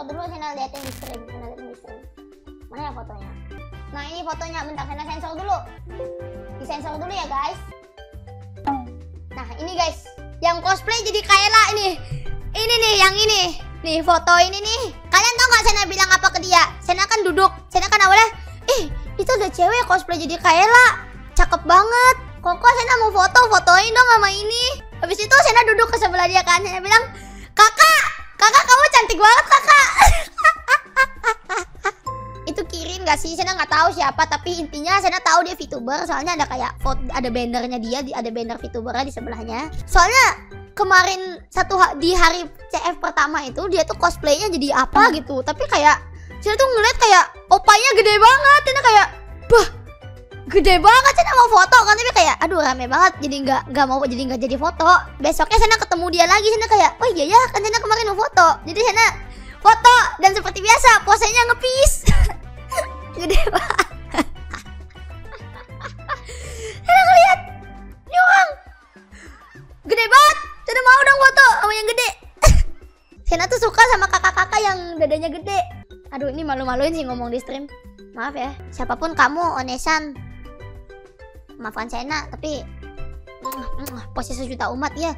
sensor dulu Sena liatin di stream Sena liatin di stream mana ya fotonya? Nah ini fotonya bentar Sena sensor dulu. Di sensor dulu ya guys. Nah ini guys. Yang cosplay jadi Kaela ini. Ini nih yang ini. Nih foto ini nih. Kalian tau gak Sena bilang apa ke dia? Sena kan duduk. Sena kan awalnya ih itu ada cewek cosplay jadi Kaela. Cakep banget. Koko Sena mau foto fotoin dong sama ini. Habis itu Sena duduk ke sebelah dia kan. Sena bilang kakak kakak kamu cantik banget kakak sih Sena nggak tahu siapa tapi intinya Sena tahu dia VTuber soalnya ada kayak foto ada bannernya dia di- ada banner VTubernya di sebelahnya. Soalnya kemarin satu ha- di hari CF pertama itu dia tuh cosplaynya jadi apa gitu. Tapi kayak Sena tuh ngeliat kayak opanya gede banget Sena kayak bah gede banget Sena mau foto kan? Tapi kayak aduh rame banget jadi nggak nggak mau jadi nggak jadi foto. Besoknya Sena ketemu dia lagi Sena kayak oh iya ya kan Sena kemarin mau foto. Jadi Sena foto dan seperti biasa posenya ngepis gede banget. Sena mau dong foto sama yang gede. Sena tuh suka sama kakak-kakak yang dadanya gede. Aduh ini malu-maluin sih ngomong di stream. Maaf ya. Siapa pun kamu Onesan. Maafkan Sena tapi posisi sejuta umat ya